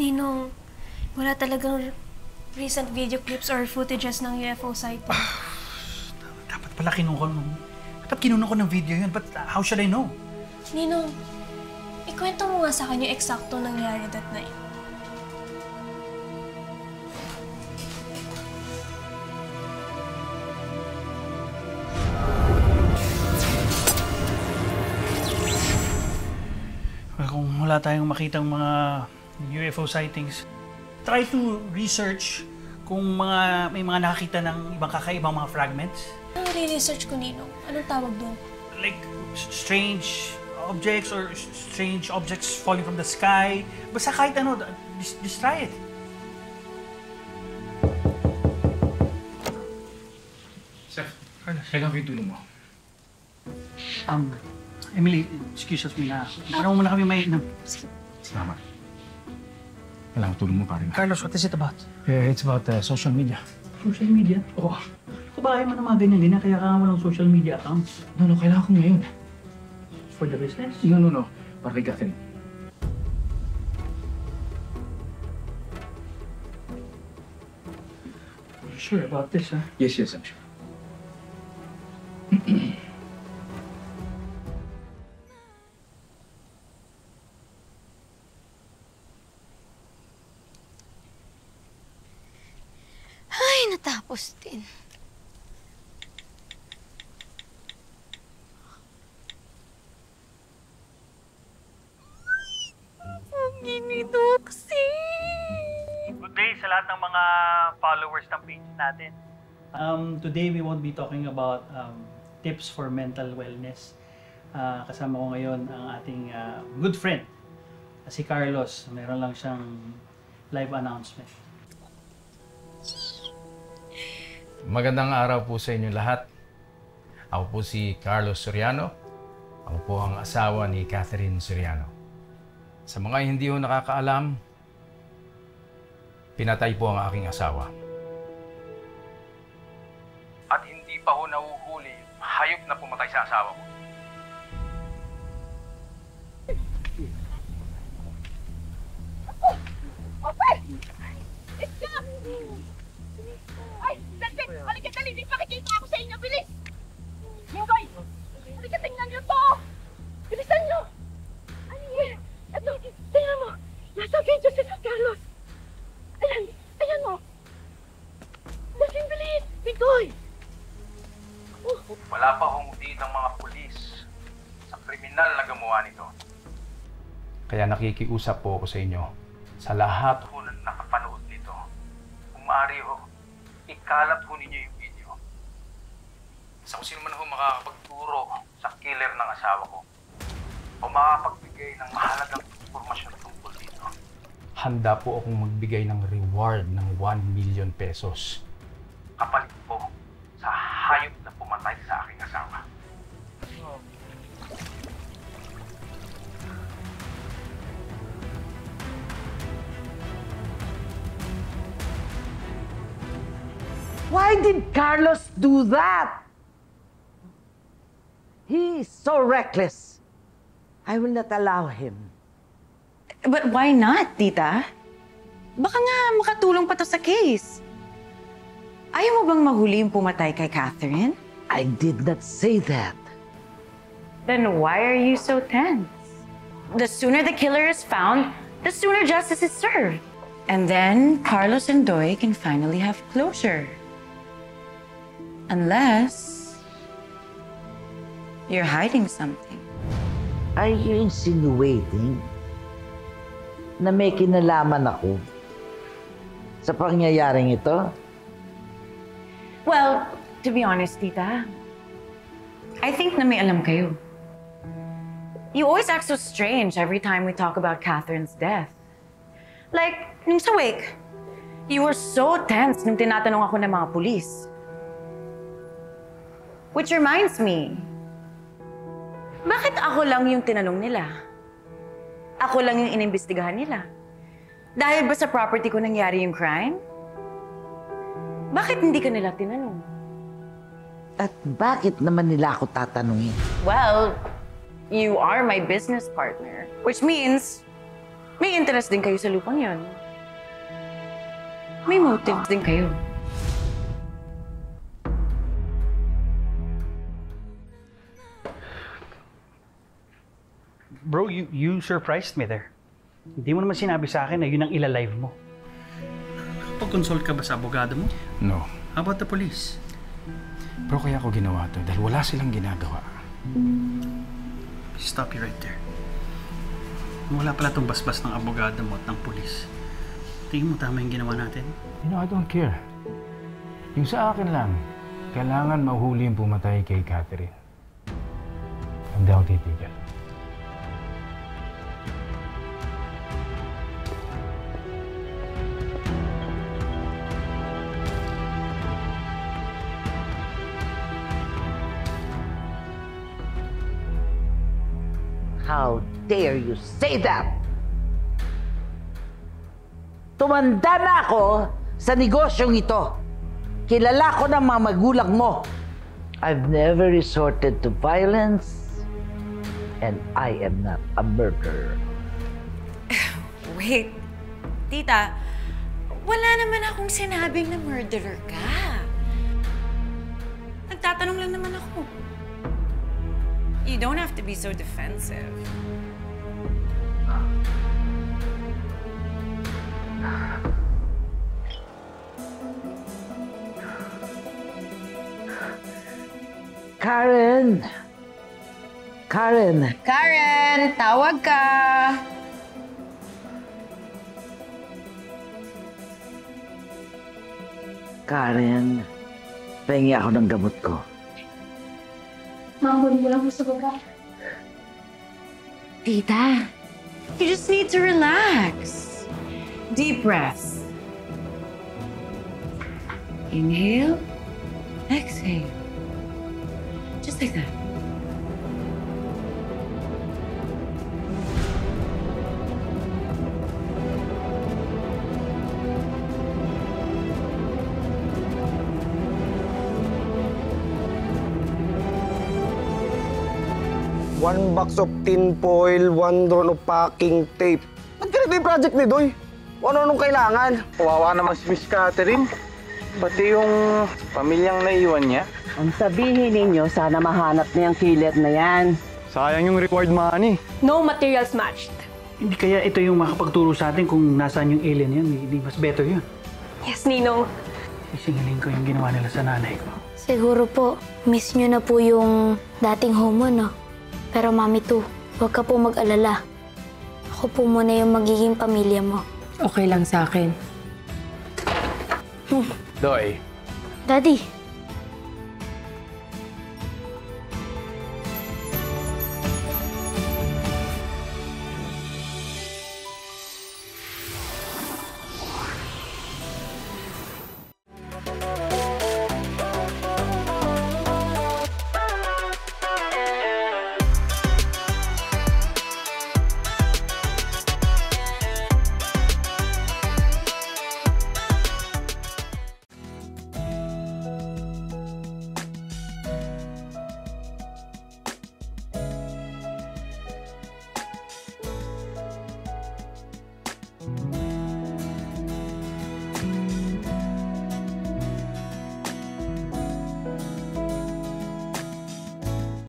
Ninong, wala talagang recent video clips or footages ng UFO sighting. Dapat pala kinuha mo. Dapat kinuha ko ng video yun. But how should I know? Ninong, ikwento mo nga sa akin yung eksakto nangyari that night. Well, kung wala tayong makitang mga UFO sightings, try to research kung mga may mga nakakita ng ibang kakaibang mga fragments. Ano re-research ko, Ninong? Anong tawag doon? Like strange objects or strange objects falling from the sky. Basta kahit ano, just, just try it. Seth, kailangan ko yung tulong mo. Um, Emily, excuse us me na. Parang muna kami may... Na, Salamat. Kailangan ko tulong mo, pare. Carlos, what is it about? Eh, it's about uh, social media. Social media? Oo. Oh. Kung ba ayaw mo na mga ganyan din, kaya ka mo ng social media accounts No, no, kailangan ko ngayon. for the business? No, no, no. Para kay Catherine. You sure about this, ha? Yes, yes, I'm sure. Ang ginidoksi. Good day sa lahat ng mga followers ng page natin. Um, today we won't be talking about um, tips for mental wellness. Ah, kasama ko ngayon ang ating ah, good friend, si Carlos. Meron lang siyang live announcement. Magandang araw po sa inyo lahat. Ako po si Carlos Soriano. Ako po ang asawa ni Catherine Soriano. Sa mga hindi ho nakakaalam, pinatay po ang aking asawa. At hindi pa ho nahuhuli hayop na pumatay sa asawa ko. Ay, Dante! Halika dali! May pakikita ako sa inyo! Bilis! Minggoy! Halika, tingnan niyo to! Bilisan niyo! Ano yan? Ito, tingnan mo! Nasa video si San Carlos! Ayan! Ayan mo! Lasing bilis! Minggoy! Wala pa hong ng mga pulis sa kriminal na gumawa nito. Kaya nakikiusap po ako sa inyo sa lahat ho ikalat ho ninyo yung video. Sa kung sino man ho makakapagturo sa killer ng asawa ko o makapagbigay ng mahalagang informasyon tungkol dito. Handa po akong magbigay ng reward ng 1 million pesos. Kapalit Why did Carlos do that? He is so reckless. I will not allow him. But why not, tita? Baka nga makatulong pa to sa case. Ayaw mo bang mahuli yung pumatay kay Catherine? I did not say that. Then why are you so tense? The sooner the killer is found, the sooner justice is served. And then Carlos and Doy can finally have closure. Unless you're hiding something. Are you insinuating na may kinalaman ako sa pangyayaring ito? Well, to be honest, tita, I think na may alam kayo. You always act so strange every time we talk about Catherine's death. Like, nung sa wake, you were so tense nung tinatanong ako ng mga pulis. Which reminds me, bakit ako lang yung tinanong nila? Ako lang yung inimbestigahan nila? Dahil ba sa property ko nangyari yung crime? Bakit hindi ka nila tinanong? At bakit naman nila ako tatanungin? Well, you are my business partner, which means May interest din kayo sa lupang yon. May motive din kayo. Bro, you, you surprised me there. Hindi mo naman sinabi sa akin na yun ang ilalive mo. Pag-consult ka ba sa abogado mo? No. How about the police? Pero kaya ko ginawa to dahil wala silang ginagawa. Stop you right there. Wala pala tong basbas ng abogado mo at ng police. Tingin mo tama yung ginawa natin? You know, I don't care. Yung sa akin lang, kailangan mahuli yung pumatay kay Catherine. Hindi ako titigil. How dare you say that? Tumanda na ako sa negosyong ito. Kilala ko ng mga magulang mo. I've never resorted to violence and I am not a murderer. Wait, tita, wala naman akong sinabing na murderer ka. Nagtatanong lang naman ako. You don't have to be so defensive. Karen! Karen! Karen, tawag ka! Karen, pahingi ako ng gamot ko. Tita, you just need to relax. Deep breaths. Inhale, exhale. Just like that. One box of tin foil, one roll of packing tape. Ba't ganito yung project ni Doy? O ano-anong kailangan? Kawawa naman si Miss Catherine. Pati yung pamilyang naiwan niya. Ang sabihin ninyo, sana mahanap na yung killer na yan. Sayang yung required money. No materials matched. Hindi kaya ito yung makapagturo sa atin kung nasaan yung alien yun. Hindi mas better yun. Yes, Ninong. Isingilin ko yung ginawa nila sa nanay ko. Siguro po, miss nyo na po yung dating homo, no? Pero mami to, huwag ka po mag-alala. Ako po muna yung magiging pamilya mo. Okay lang sa akin. Doy, Daddy,